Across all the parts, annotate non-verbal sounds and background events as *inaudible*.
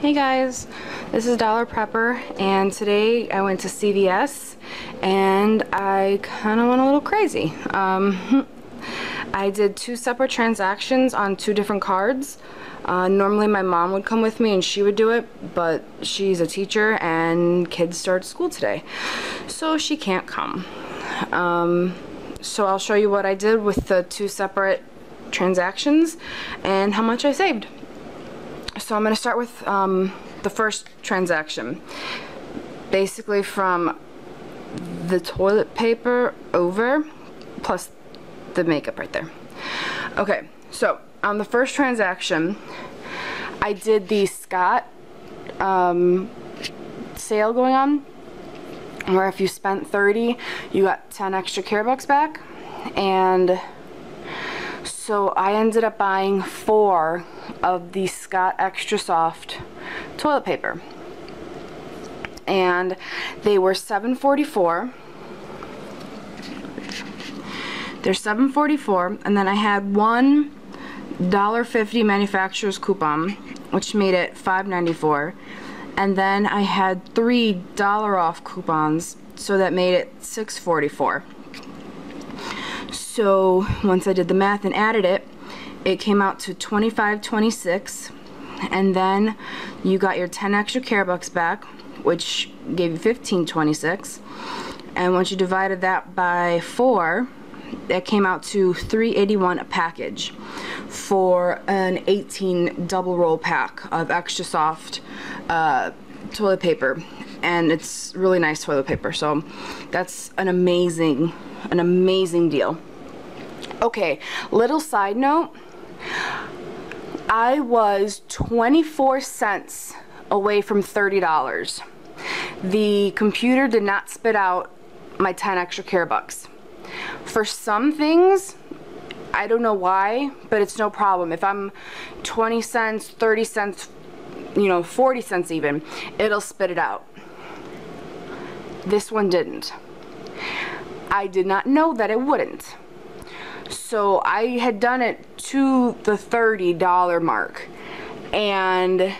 Hey guys, this is Dollar Prepper and today I went to CVS and I kind of went a little crazy. Um, *laughs* I did two separate transactions on two different cards. Uh, normally my mom would come with me and she would do it, but she's a teacher and kids start school today, so she can't come. Um, so I'll show you what I did with the two separate transactions and how much I saved. So I'm going to start with um, the first transaction. Basically from the toilet paper over plus the makeup right there. Okay, so on the first transaction, I did the Scott um, sale going on where if you spent 30 you got 10 extra care bucks back and so I ended up buying four of the Scott Extra Soft toilet paper. And they were 7.44. They're 7.44 and then I had one $1.50 manufacturer's coupon which made it 5.94 and then I had three dollar off coupons so that made it 6.44 so once I did the math and added it, it came out to 25.26 and then you got your 10 extra care bucks back which gave you 15.26 and once you divided that by 4 that came out to 381 a package for an 18 double roll pack of extra soft uh, toilet paper and it's really nice toilet paper so that's an amazing an amazing deal Okay, little side note. I was 24 cents away from $30. The computer did not spit out my 10 extra care bucks. For some things, I don't know why, but it's no problem. If I'm 20 cents, 30 cents, you know, 40 cents even, it'll spit it out. This one didn't. I did not know that it wouldn't. So I had done it to the $30 mark. And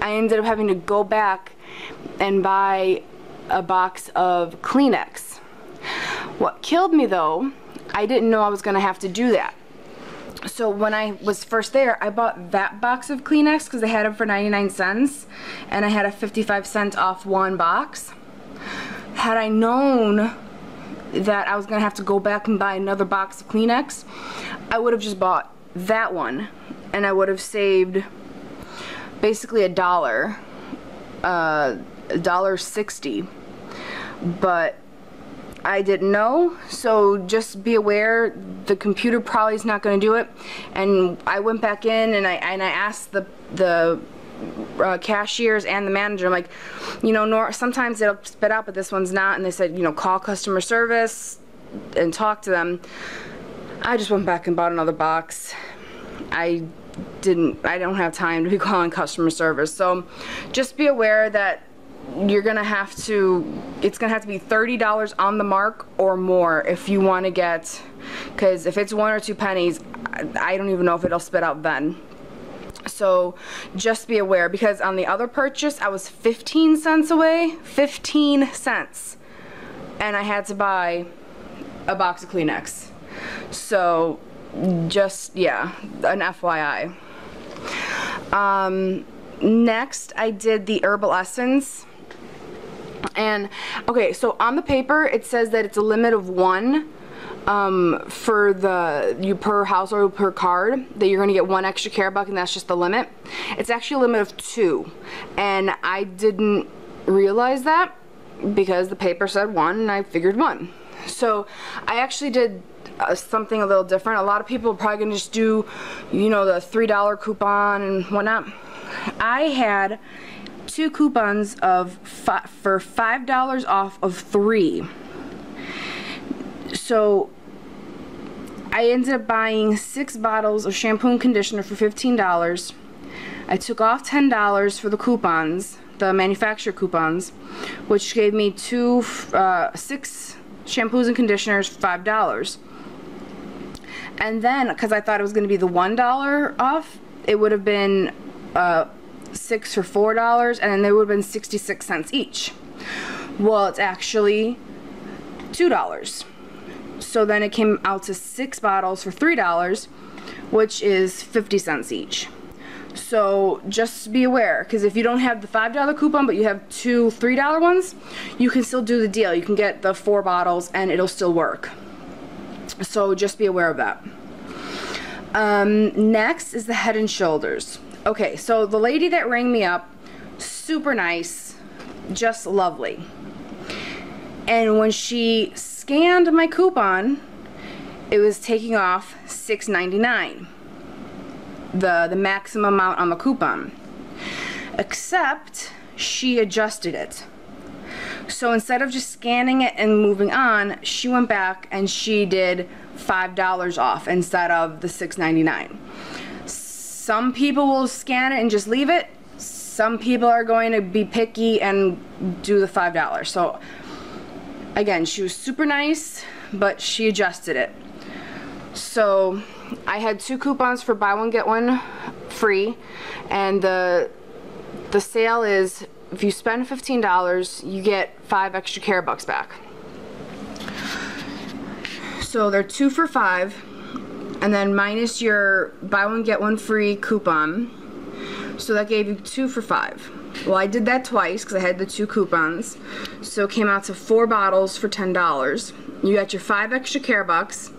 I ended up having to go back and buy a box of Kleenex. What killed me though, I didn't know I was gonna have to do that. So when I was first there, I bought that box of Kleenex because they had them for 99 cents and I had a 55 cent off one box. Had I known that I was gonna have to go back and buy another box of Kleenex, I would have just bought that one and I would have saved basically a dollar, uh, a dollar sixty. But I didn't know, so just be aware the computer probably is not to do it. And I went back in and I and I asked the the uh, cashiers and the manager. I'm like, you know, nor sometimes it'll spit out, but this one's not. And they said, you know, call customer service and talk to them. I just went back and bought another box. I didn't, I don't have time to be *laughs* calling customer service. So just be aware that you're gonna have to, it's gonna have to be $30 on the mark or more if you wanna get, because if it's one or two pennies, I don't even know if it'll spit out then. So just be aware because on the other purchase I was 15 cents away, 15 cents. And I had to buy a box of Kleenex. So just, yeah, an FYI. Um, next I did the Herbal Essence. And, okay, so on the paper it says that it's a limit of one um, for the you per household per card that you're gonna get one extra care buck and that's just the limit. It's actually a limit of two and I didn't realize that because the paper said one and I figured one. So I actually did uh, something a little different. A lot of people are probably gonna just do you know the three dollar coupon and whatnot. I had two coupons of fi for five dollars off of three so I ended up buying six bottles of shampoo and conditioner for $15. I took off $10 for the coupons, the manufacturer coupons, which gave me two, uh, six shampoos and conditioners for $5. And then, because I thought it was going to be the $1 off, it would have been uh, six for $4 and then they would have been 66 cents each. Well, it's actually $2. So then it came out to six bottles for $3, which is 50 cents each. So just be aware, because if you don't have the $5 coupon, but you have two $3 ones, you can still do the deal. You can get the four bottles and it'll still work. So just be aware of that. Um, next is the Head and Shoulders. Okay, so the lady that rang me up, super nice, just lovely. And when she scanned my coupon, it was taking off $6.99 the, the maximum amount on the coupon. Except she adjusted it. So instead of just scanning it and moving on, she went back and she did $5 off instead of the $6.99. Some people will scan it and just leave it. Some people are going to be picky and do the $5. So again, she was super nice, but she adjusted it. So I had two coupons for buy one get one free and the the sale is if you spend $15 you get five extra care bucks back so they're two for five and then minus your buy one get one free coupon so that gave you two for five well I did that twice because I had the two coupons. So it came out to four bottles for $10 you got your five extra care bucks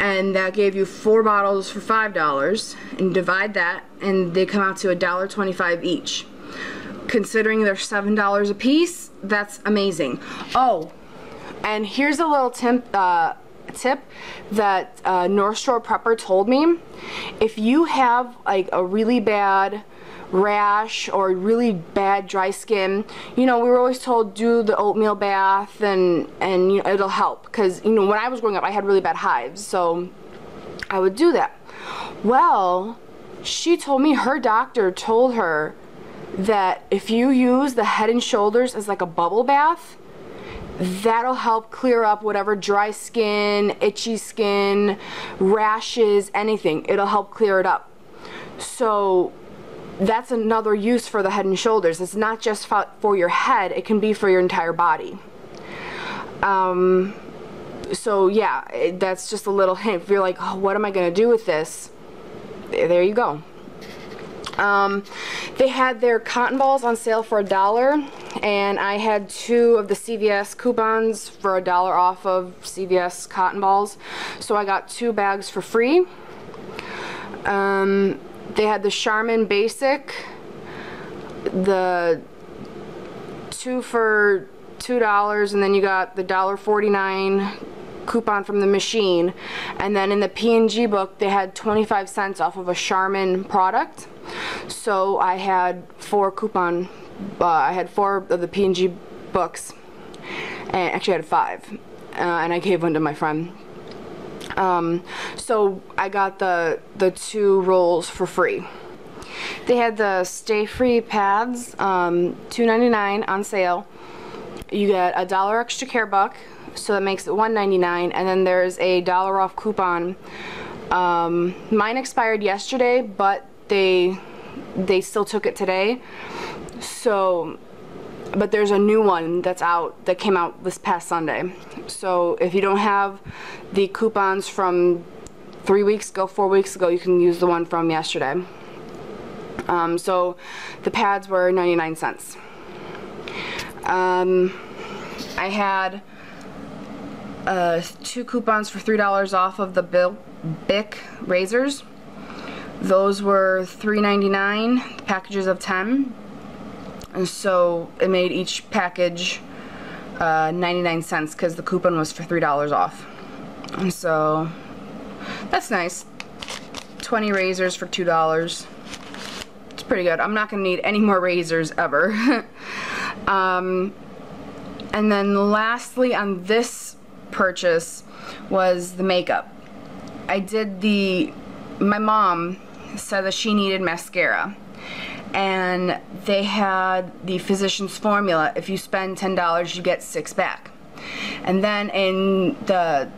and that gave you four bottles for five dollars. And divide that and they come out to a dollar 25 each. Considering they're seven dollars a piece that's amazing. Oh and here's a little tip uh, tip that uh, North Shore Prepper told me. If you have like a really bad rash or really bad dry skin, you know, we were always told do the oatmeal bath and, and you know, it'll help. Because, you know, when I was growing up, I had really bad hives. So I would do that. Well, she told me her doctor told her that if you use the head and shoulders as like a bubble bath, that'll help clear up whatever dry skin, itchy skin, rashes, anything. It'll help clear it up. So that's another use for the head and shoulders. It's not just for your head, it can be for your entire body. Um, so yeah, that's just a little hint. If you're like, oh, what am I going to do with this? There you go. Um, they had their cotton balls on sale for a dollar and I had two of the CVS coupons for a dollar off of CVS cotton balls so I got two bags for free um, they had the Charmin Basic, the two for two dollars, and then you got the dollar forty-nine coupon from the machine. And then in the P&G book, they had 25 cents off of a Charmin product. So I had four coupon, uh, I had four of the P&G books. And actually I had five. Uh, and I gave one to my friend. Um, so I got the, the two rolls for free. They had the Stay Free pads, um, $2.99 on sale. You get a dollar extra care buck, so that makes it $1.99, and then there's a dollar off coupon. Um, mine expired yesterday, but they they still took it today. So but there's a new one that's out that came out this past Sunday. So if you don't have the coupons from three weeks ago, four weeks ago, you can use the one from yesterday. Um, so the pads were 99 cents. Um, I had uh, two coupons for $3 off of the Bill Bic razors. Those were $3.99, packages of 10. And so it made each package uh, 99 cents because the coupon was for $3 off. And so that's nice. 20 razors for $2. It's pretty good. I'm not going to need any more razors ever. *laughs* um, and then lastly on this purchase was the makeup. I did the, my mom said that she needed mascara and they had the physician's formula if you spend $10 you get six back and then in the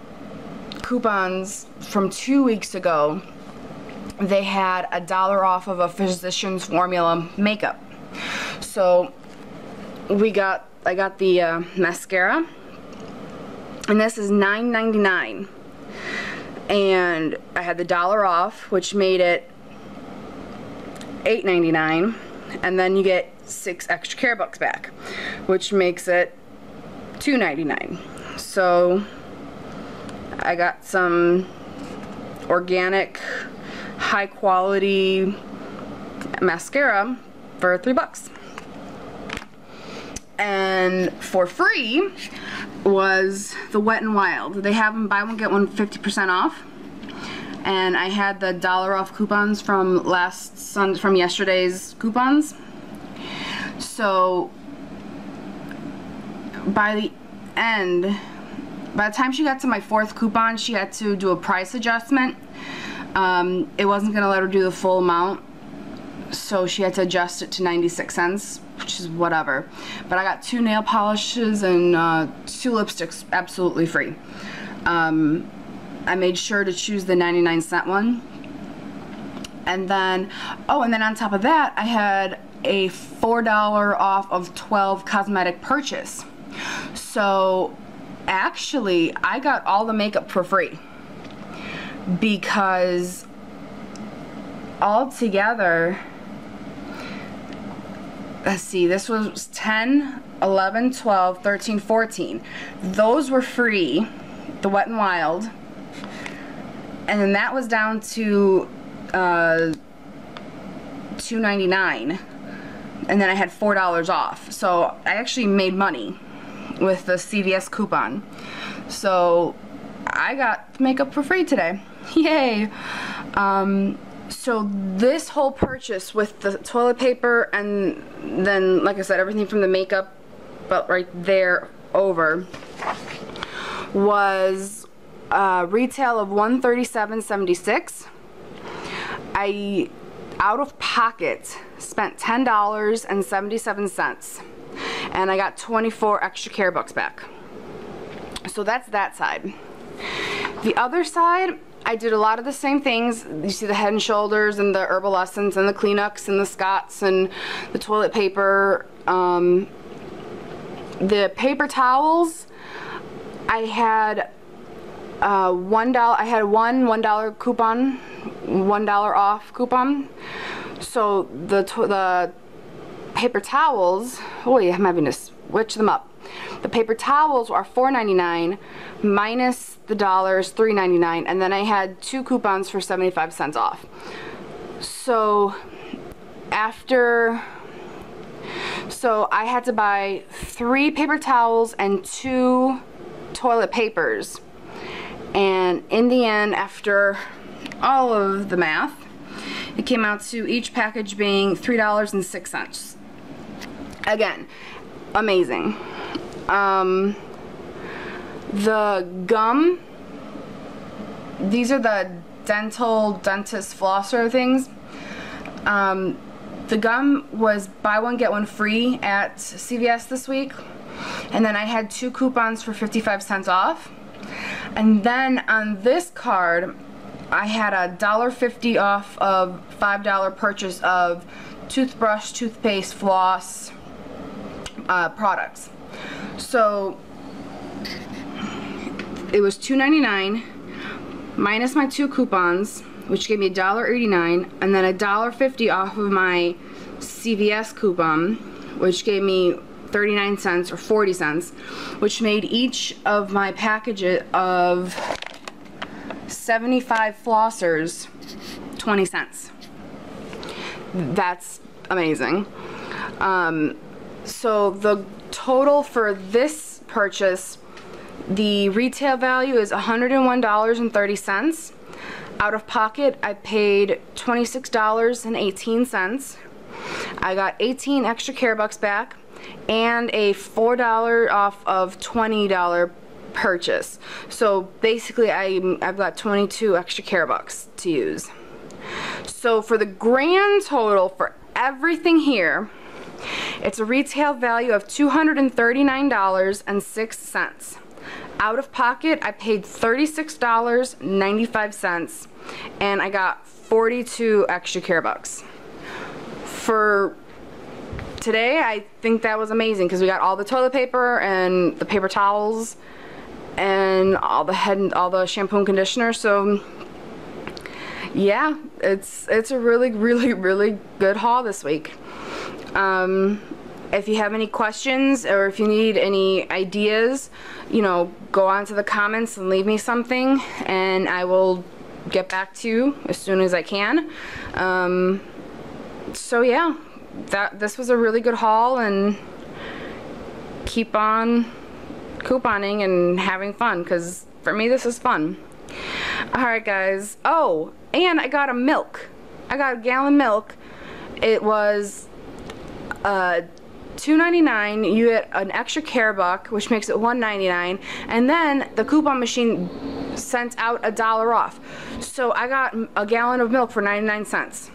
coupons from two weeks ago they had a dollar off of a physician's formula makeup. So we got, I got the uh, mascara, and this is $9.99. And I had the dollar off, which made it $8.99. And then you get six extra care bucks back, which makes it $2.99. So I got some organic, high quality mascara for three bucks. And for free was the Wet n Wild. They have them buy one get one 50% off. And I had the dollar off coupons from last sun from yesterday's coupons. So by the end, by the time she got to my fourth coupon, she had to do a price adjustment. Um, it wasn't going to let her do the full amount, so she had to adjust it to 96 cents, which is whatever. But I got two nail polishes and uh, two lipsticks absolutely free. Um, I made sure to choose the 99 cent one. And then, oh, and then on top of that, I had a $4 off of 12 cosmetic purchase. So actually, I got all the makeup for free because all together, let's see, this was 10, 11, 12, 13, 14. Those were free, the Wet n Wild. And then that was down to uh, 2.99 and then I had $4 off. So I actually made money with the CVS coupon. So I got makeup for free today. *laughs* Yay! Um, so this whole purchase with the toilet paper and then, like I said, everything from the makeup, but right there over, was a retail of 137.76. I out of pocket spent $10.77 and I got 24 extra care bucks back. So that's that side. The other side, I did a lot of the same things. You see the head and shoulders and the herbal essence and the Kleenex and the Scots and the toilet paper. Um, the paper towels, I had uh, one dollar. I had one one dollar coupon, one dollar off coupon. So the the paper towels. Oh yeah, I'm having to switch them up. The paper towels are $4.99 minus the dollars $3.99 and then I had two coupons for 75 cents off. So after so I had to buy three paper towels and two toilet papers and in the end after all of the math it came out to each package being $3.06 again amazing. Um, the gum these are the dental dentist flosser things. Um, the gum was buy one get one free at CVS this week. And then I had two coupons for 55 cents off and then on this card, I had a dollar fifty off of five dollar purchase of toothbrush, toothpaste, floss uh, products. So it was $2.99 minus my two coupons, which gave me $1.89, and then $1.50 off of my CVS coupon, which gave me 39 cents or 40 cents, which made each of my packages of 75 flossers 20 cents. That's amazing. Um, so the total for this purchase, the retail value is $101.30. Out of pocket, I paid $26.18. I got 18 extra care bucks back and a $4 off of $20 purchase. So basically I, I've got 22 extra care bucks to use. So for the grand total for everything here, it's a retail value of $239.06. Out of pocket, I paid $36.95 and I got 42 extra care bucks. For today, I think that was amazing because we got all the toilet paper and the paper towels and all the head and all the shampoo and conditioner. So yeah, it's it's a really *laughs* really really good haul this week. Um, if you have any questions or if you need any ideas, you know, go on to the comments and leave me something and I will get back to you as soon as I can. Um, so yeah, that this was a really good haul and keep on couponing and having fun because for me this is fun. Alright guys. Oh, and I got a milk. I got a gallon milk. It was uh, $2.99. You get an extra care buck, which makes it $1.99. And then the coupon machine sent out a dollar off. So I got a gallon of milk for 99 cents.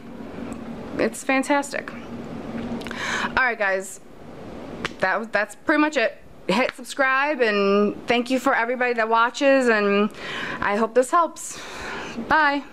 It's fantastic. Alright guys, that that's pretty much it. Hit subscribe and thank you for everybody that watches and I hope this helps. Bye.